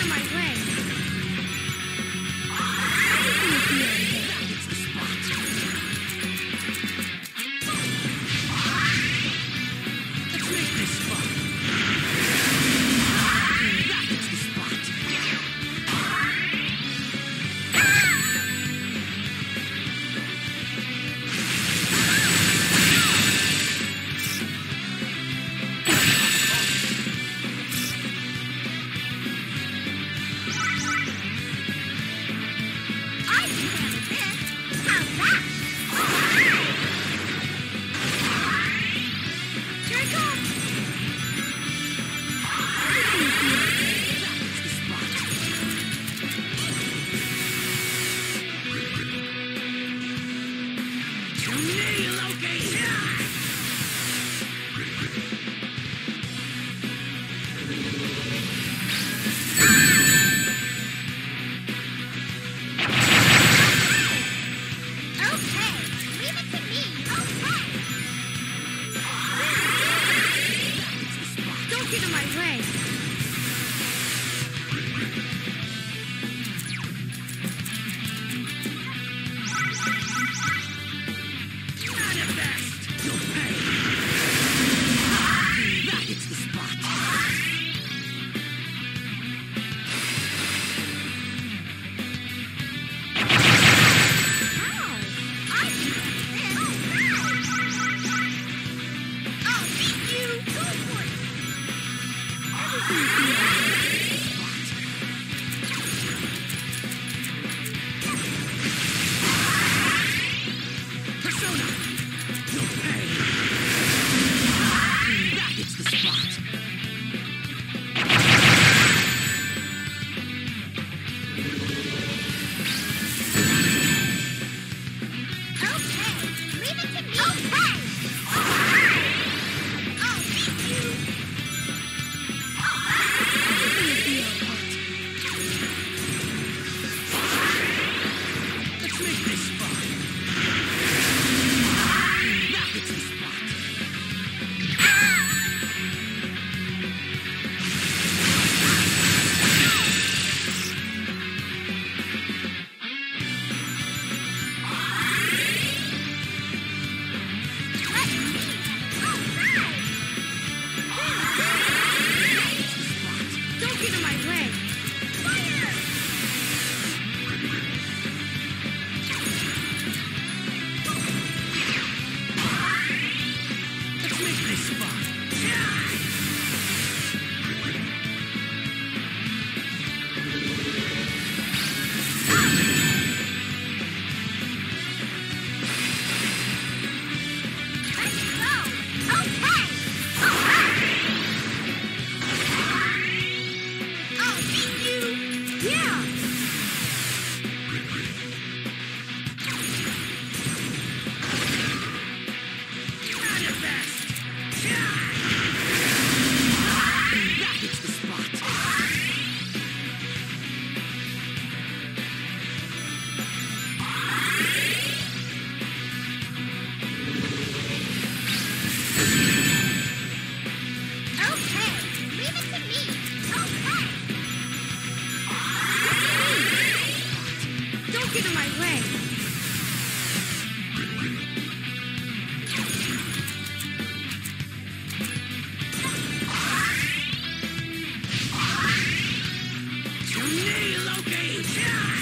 to my plan. Come on! get in my way. Manifest! You'll! Yeah! Get out way. You need Loki!